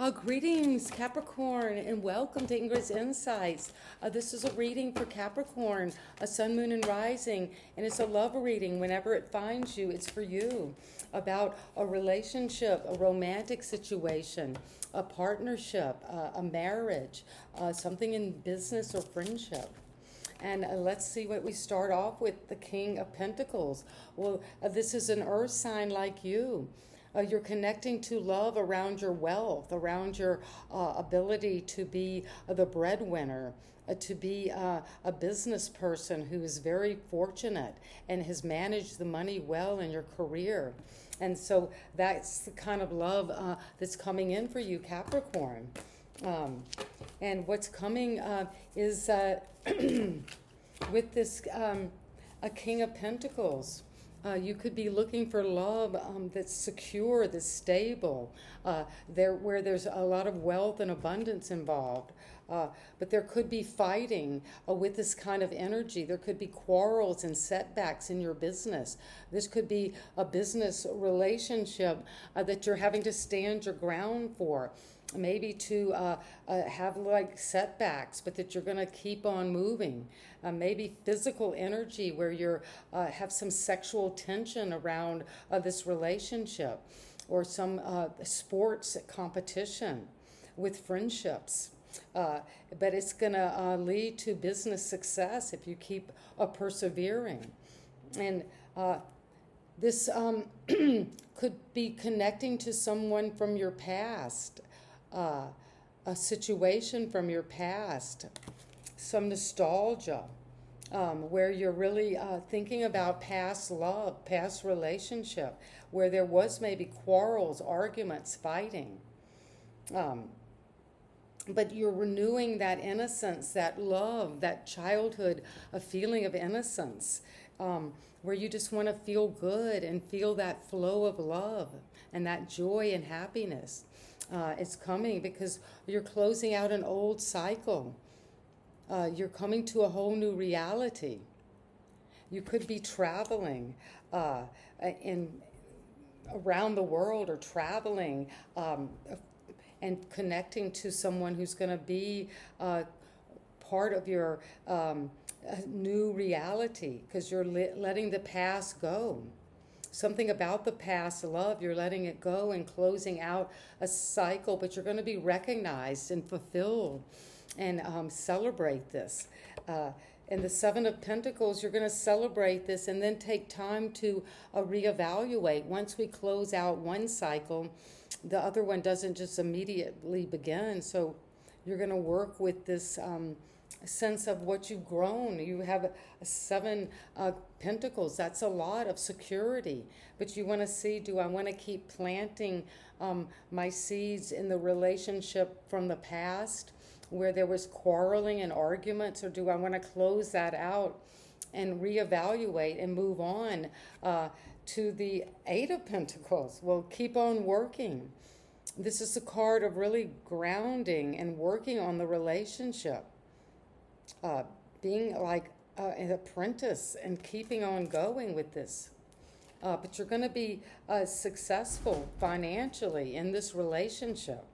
Uh, greetings, Capricorn, and welcome to Ingrid's Insights. Uh, this is a reading for Capricorn, a sun, moon, and rising, and it's a love reading. Whenever it finds you, it's for you about a relationship, a romantic situation, a partnership, uh, a marriage, uh, something in business or friendship. And uh, let's see what we start off with the King of Pentacles. Well, uh, this is an earth sign like you. Uh, you're connecting to love around your wealth, around your uh, ability to be uh, the breadwinner, uh, to be uh, a business person who is very fortunate and has managed the money well in your career. And so that's the kind of love uh, that's coming in for you, Capricorn. Um, and what's coming is with this um, a King of Pentacles. Uh, you could be looking for love um, that's secure, that's stable, uh, there where there's a lot of wealth and abundance involved. Uh, but there could be fighting uh, with this kind of energy. There could be quarrels and setbacks in your business. This could be a business relationship uh, that you're having to stand your ground for maybe to uh, uh, have like setbacks, but that you're going to keep on moving. Uh, maybe physical energy where you have some sexual tension around this relationship, or some sports competition with friendships. But it's going to uh, lead to business success if you keep uh, persevering. And this um, could be connecting to someone from your past uh, a situation from your past, some nostalgia, um, where you're really uh, thinking about past love, past relationship, where there was maybe quarrels, arguments, fighting. Um, but you're renewing that innocence, that love, that childhood, a feeling of innocence, um, where you just want to feel good and feel that flow of love and that joy and happiness uh, is coming because you're closing out an old cycle. Uh, you're coming to a whole new reality. You could be traveling uh, in around the world or traveling um, and connecting to someone who's going to be uh, part of your um, new reality because you're letting the past go something about the past love. You're letting it go and closing out a cycle, but you're going to be recognized and fulfilled and um, celebrate this. Uh, and the Seven of Pentacles, you're going to celebrate this and then take time to uh, reevaluate. Once we close out one cycle, the other one doesn't just immediately begin. So you're going to work with this. Um, sense of what you've grown. You have seven uh, pentacles. That's a lot of security. But you want to see do I want to keep planting um, my seeds in the relationship from the past where there was quarreling and arguments, or do I want to close that out and reevaluate and move on uh, to the Eight of Pentacles? Well, keep on working. This is a card of really grounding and working on the relationship uh, being like an apprentice and keeping on going with this. Uh, but you're going to be uh, successful financially in this relationship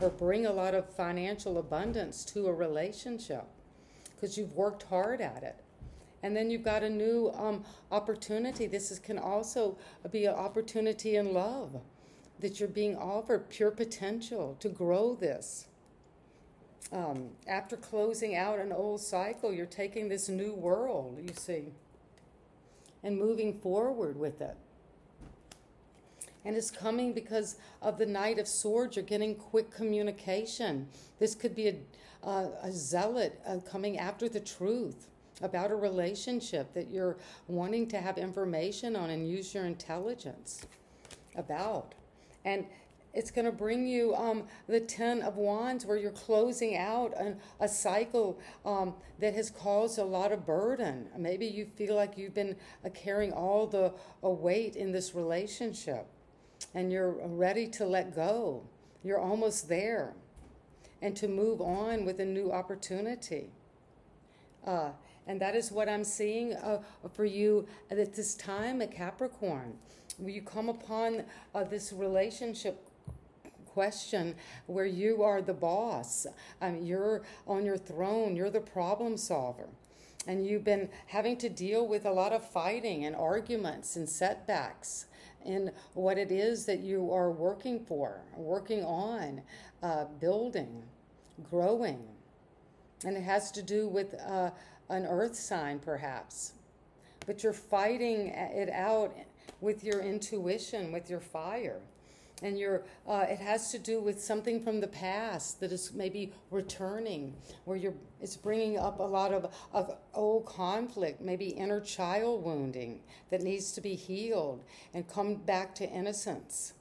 or bring a lot of financial abundance to a relationship because you've worked hard at it. And then you've got a new um, opportunity. This is, can also be an opportunity in love that you're being offered pure potential to grow this um, after closing out an old cycle, you're taking this new world, you see, and moving forward with it. And it's coming because of the Knight of Swords. You're getting quick communication. This could be a, a zealot uh, coming after the truth about a relationship that you're wanting to have information on and use your intelligence about. And it's going to bring you um, the Ten of Wands, where you're closing out an, a cycle um, that has caused a lot of burden. Maybe you feel like you've been uh, carrying all the uh, weight in this relationship and you're ready to let go. You're almost there and to move on with a new opportunity. Uh, and that is what I'm seeing uh, for you at this time at Capricorn. You come upon uh, this relationship question where you are the boss. Um, you're on your throne, you're the problem solver. And you've been having to deal with a lot of fighting and arguments and setbacks in what it is that you are working for, working on, uh, building, growing. And it has to do with uh, an earth sign, perhaps. But you're fighting it out with your intuition, with your fire. And your, uh, it has to do with something from the past that is maybe returning, where you're, it's bringing up a lot of, of old conflict, maybe inner child wounding that needs to be healed and come back to innocence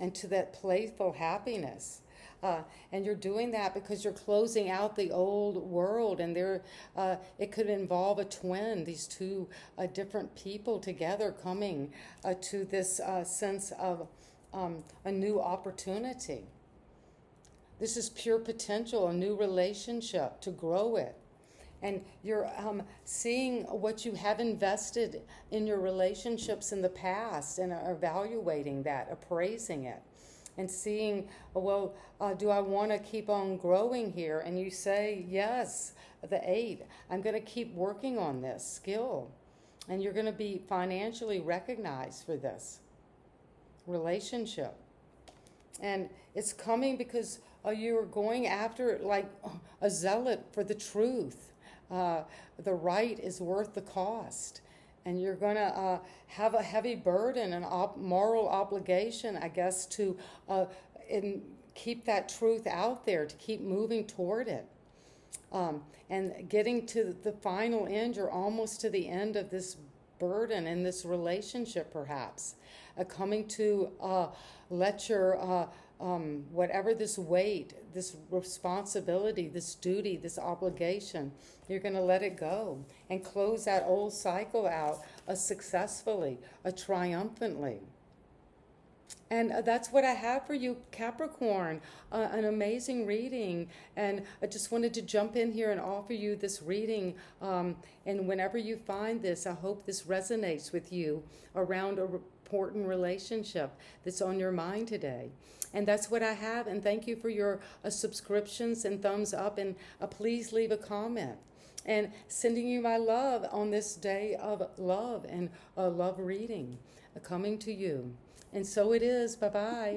and to that playful happiness. Uh, and you're doing that because you're closing out the old world, and there uh, it could involve a twin, these two uh, different people together coming uh, to this uh, sense of um, a new opportunity. This is pure potential, a new relationship to grow it. And you're um, seeing what you have invested in your relationships in the past and evaluating that, appraising it and seeing, well, uh, do I want to keep on growing here? And you say, yes, the eight, I'm going to keep working on this skill. And you're going to be financially recognized for this relationship. And it's coming because uh, you're going after it like a zealot for the truth. Uh, the right is worth the cost and you're going to uh, have a heavy burden and op- moral obligation, I guess, to uh, in, keep that truth out there, to keep moving toward it. Um, and getting to the final end, you're almost to the end of this burden in this relationship, perhaps. Uh, coming to uh, let your uh, um, whatever this weight, this responsibility, this duty, this obligation, you're going to let it go and close that old cycle out uh, successfully, uh, triumphantly. And uh, that's what I have for you, Capricorn. Uh, an amazing reading. And I just wanted to jump in here and offer you this reading. Um, and whenever you find this, I hope this resonates with you around a important relationship that's on your mind today. And that's what I have. And thank you for your uh, subscriptions and thumbs up. And uh, please leave a comment. And sending you my love on this day of love and uh, love reading uh, coming to you. And so it is. Bye bye.